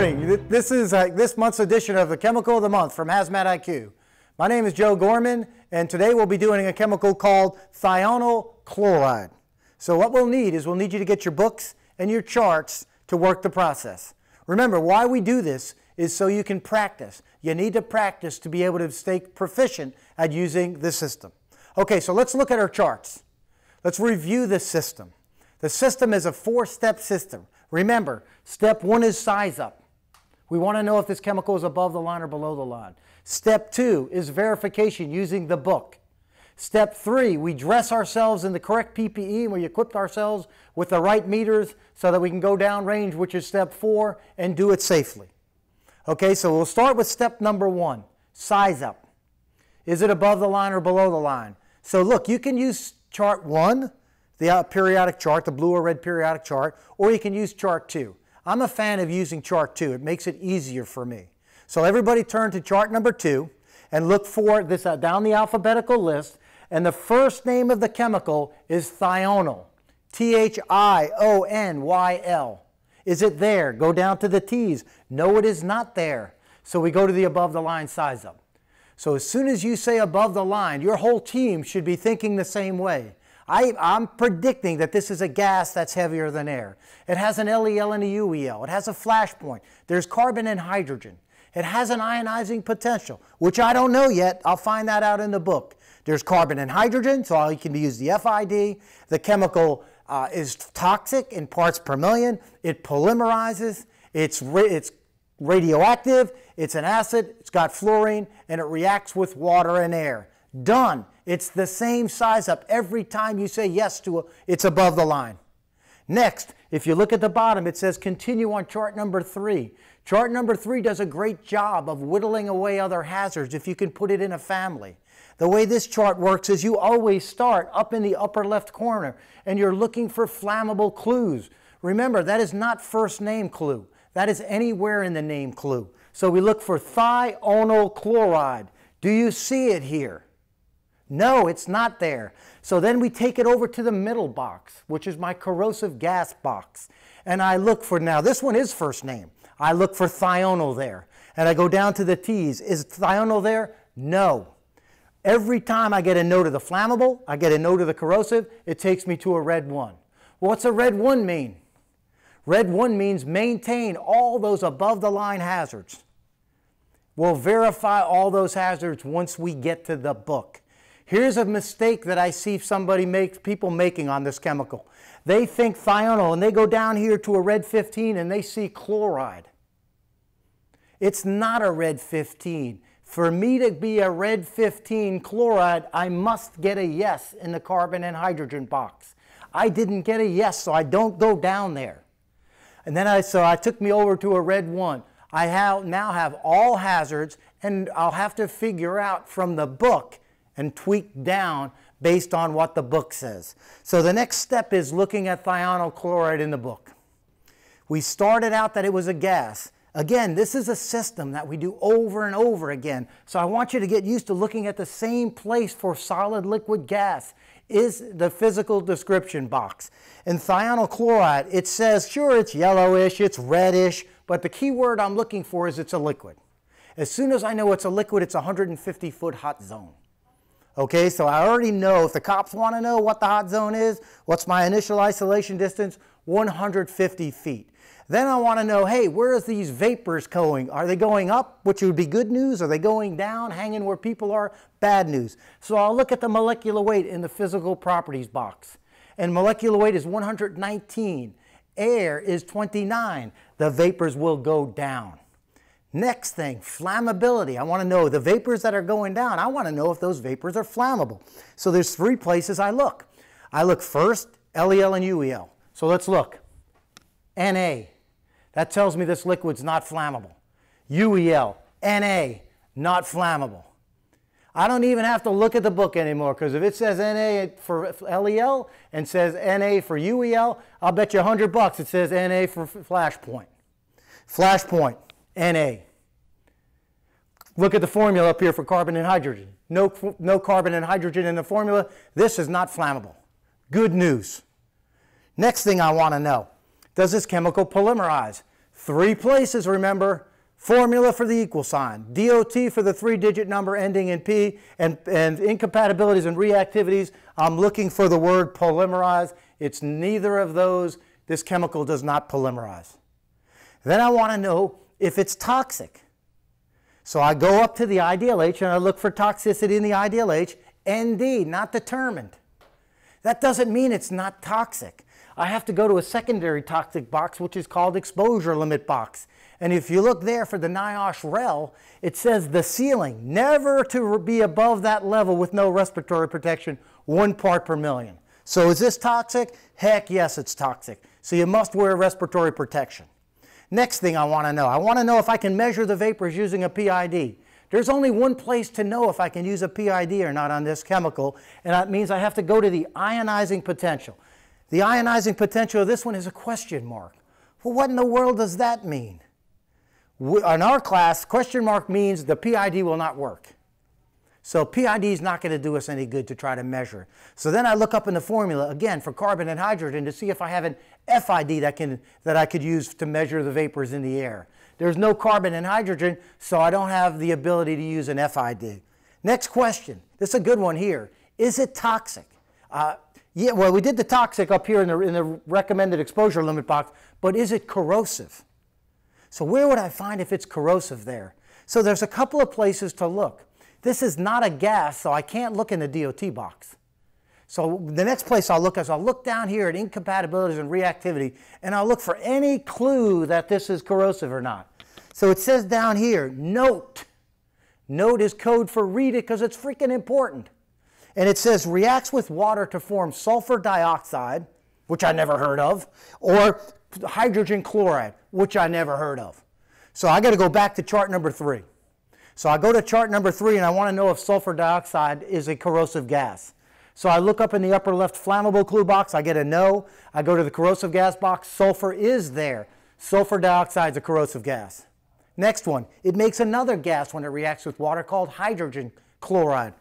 morning. This is uh, this month's edition of the Chemical of the Month from Hazmat IQ. My name is Joe Gorman, and today we'll be doing a chemical called thionyl chloride. So what we'll need is we'll need you to get your books and your charts to work the process. Remember, why we do this is so you can practice. You need to practice to be able to stay proficient at using the system. Okay, so let's look at our charts. Let's review the system. The system is a four-step system. Remember, step one is size up. We want to know if this chemical is above the line or below the line. Step two is verification using the book. Step three, we dress ourselves in the correct PPE and we equip ourselves with the right meters so that we can go down range, which is step four, and do it safely. Okay, so we'll start with step number one, size up. Is it above the line or below the line? So look, you can use chart one, the uh, periodic chart, the blue or red periodic chart, or you can use chart two. I'm a fan of using chart two. It makes it easier for me. So everybody turn to chart number two and look for this uh, down the alphabetical list. And the first name of the chemical is thionyl. T-H-I-O-N-Y-L. Is it there? Go down to the T's. No, it is not there. So we go to the above the line size up. So as soon as you say above the line, your whole team should be thinking the same way. I, am predicting that this is a gas that's heavier than air. It has an LEL and a UEL. It has a flash point. There's carbon and hydrogen. It has an ionizing potential, which I don't know yet. I'll find that out in the book. There's carbon and hydrogen, so you can use the FID. The chemical uh, is toxic in parts per million. It polymerizes. It's, it's radioactive. It's an acid. It's got fluorine, and it reacts with water and air. Done. It's the same size up every time you say yes to it, it's above the line. Next, if you look at the bottom, it says continue on chart number three. Chart number three does a great job of whittling away other hazards if you can put it in a family. The way this chart works is you always start up in the upper left corner and you're looking for flammable clues. Remember, that is not first name clue. That is anywhere in the name clue. So we look for thionyl chloride. Do you see it here? No, it's not there. So then we take it over to the middle box, which is my corrosive gas box. And I look for, now this one is first name. I look for thionyl there. And I go down to the T's. Is thionyl there? No. Every time I get a note of the flammable, I get a note of the corrosive, it takes me to a red one. Well, what's a red one mean? Red one means maintain all those above the line hazards. We'll verify all those hazards once we get to the book. Here's a mistake that I see somebody make, people making on this chemical. They think thionyl and they go down here to a red 15 and they see chloride. It's not a red 15. For me to be a red 15 chloride, I must get a yes in the carbon and hydrogen box. I didn't get a yes, so I don't go down there. And then I, so I took me over to a red one. I have, now have all hazards, and I'll have to figure out from the book and tweak down based on what the book says. So the next step is looking at thionyl chloride in the book. We started out that it was a gas. Again, this is a system that we do over and over again. So I want you to get used to looking at the same place for solid liquid gas is the physical description box. In thionyl chloride, it says, sure, it's yellowish, it's reddish, but the key word I'm looking for is it's a liquid. As soon as I know it's a liquid, it's a 150 foot hot zone. Okay, so I already know if the cops want to know what the hot zone is, what's my initial isolation distance? 150 feet. Then I want to know, hey, where is these vapors going? Are they going up, which would be good news? Are they going down, hanging where people are? Bad news. So I'll look at the molecular weight in the physical properties box. And molecular weight is 119. Air is 29. The vapors will go down. Next thing, flammability. I want to know the vapors that are going down. I want to know if those vapors are flammable. So there's three places I look. I look first, LEL and UEL. So let's look. Na, that tells me this liquid's not flammable. UEL, Na, not flammable. I don't even have to look at the book anymore because if it says Na for LEL and says Na for UEL, I'll bet you 100 bucks it says Na for flashpoint. Flashpoint. Na. Look at the formula up here for carbon and hydrogen. No, no carbon and hydrogen in the formula. This is not flammable. Good news. Next thing I want to know, does this chemical polymerize? Three places, remember, formula for the equal sign, DOT for the three-digit number ending in P, and, and incompatibilities and reactivities, I'm looking for the word polymerize. It's neither of those. This chemical does not polymerize. Then I want to know if it's toxic. So I go up to the IDLH and I look for toxicity in the IDLH, ND, not determined. That doesn't mean it's not toxic. I have to go to a secondary toxic box, which is called exposure limit box. And if you look there for the NIOSH REL, it says the ceiling, never to be above that level with no respiratory protection, one part per million. So is this toxic? Heck yes, it's toxic. So you must wear respiratory protection. Next thing I want to know, I want to know if I can measure the vapors using a PID. There's only one place to know if I can use a PID or not on this chemical, and that means I have to go to the ionizing potential. The ionizing potential of this one is a question mark. Well, what in the world does that mean? In our class, question mark means the PID will not work. So PID is not going to do us any good to try to measure. So then I look up in the formula, again, for carbon and hydrogen to see if I have an FID that, can, that I could use to measure the vapors in the air. There's no carbon and hydrogen, so I don't have the ability to use an FID. Next question. This is a good one here. Is it toxic? Uh, yeah, well, we did the toxic up here in the, in the recommended exposure limit box, but is it corrosive? So where would I find if it's corrosive there? So there's a couple of places to look. This is not a gas, so I can't look in the DOT box. So the next place I'll look is I'll look down here at incompatibilities and reactivity, and I'll look for any clue that this is corrosive or not. So it says down here, note. Note is code for read it because it's freaking important. And it says reacts with water to form sulfur dioxide, which I never heard of, or hydrogen chloride, which I never heard of. So I got to go back to chart number three. So I go to chart number three and I want to know if sulfur dioxide is a corrosive gas. So I look up in the upper left flammable clue box, I get a no. I go to the corrosive gas box, sulfur is there. Sulfur dioxide is a corrosive gas. Next one, it makes another gas when it reacts with water called hydrogen chloride.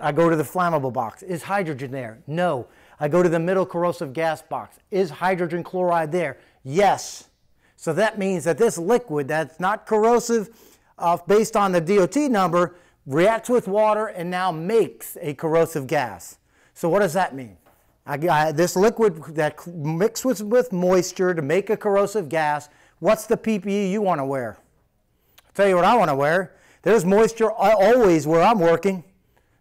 I go to the flammable box, is hydrogen there? No. I go to the middle corrosive gas box, is hydrogen chloride there? Yes. So that means that this liquid that's not corrosive uh, based on the DOT number reacts with water and now makes a corrosive gas. So what does that mean? I, I, this liquid that mixed with, with moisture to make a corrosive gas, what's the PPE you want to wear? I'll tell you what I want to wear. There's moisture always where I'm working.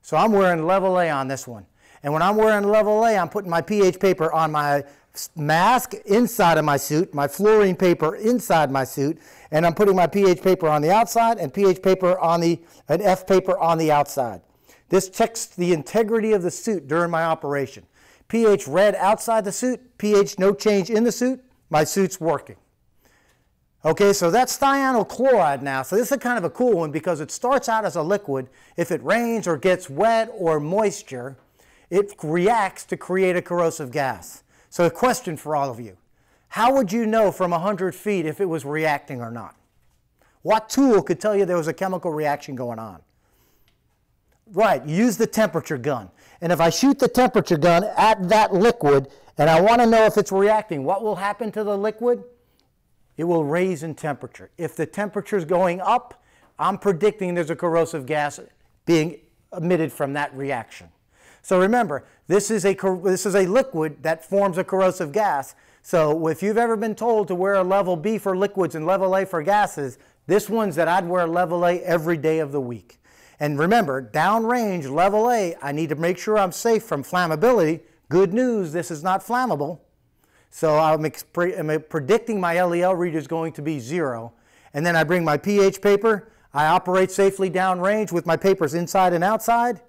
So I'm wearing level A on this one. And when I'm wearing level A, I'm putting my pH paper on my mask inside of my suit, my fluorine paper inside my suit, and I'm putting my pH paper on the outside and pH paper on the, an F paper on the outside. This checks the integrity of the suit during my operation. pH red outside the suit, pH no change in the suit, my suit's working. Okay, so that's thionyl chloride now. So this is kind of a cool one because it starts out as a liquid. If it rains or gets wet or moisture, it reacts to create a corrosive gas. So a question for all of you. How would you know from 100 feet if it was reacting or not? What tool could tell you there was a chemical reaction going on? Right, use the temperature gun. And if I shoot the temperature gun at that liquid and I want to know if it's reacting, what will happen to the liquid? It will raise in temperature. If the temperature is going up, I'm predicting there's a corrosive gas being emitted from that reaction. So remember, this is a, this is a liquid that forms a corrosive gas. So if you've ever been told to wear a level B for liquids and level A for gases, this one's that I'd wear level A every day of the week. And remember, downrange, level A, I need to make sure I'm safe from flammability. Good news, this is not flammable. So I'm, I'm predicting my LEL read is going to be zero. And then I bring my pH paper. I operate safely downrange with my papers inside and outside.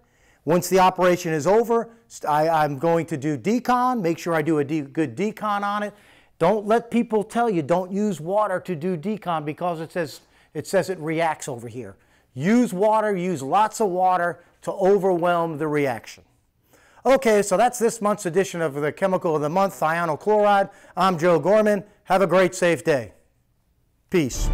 Once the operation is over, I, am going to do decon, make sure I do a de good decon on it. Don't let people tell you don't use water to do decon because it says it, says it reacts over here. Use water, use lots of water to overwhelm the reaction. Okay, so that's this month's edition of the Chemical of the Month, thionyl chloride. I'm Joe Gorman. Have a great, safe day. Peace.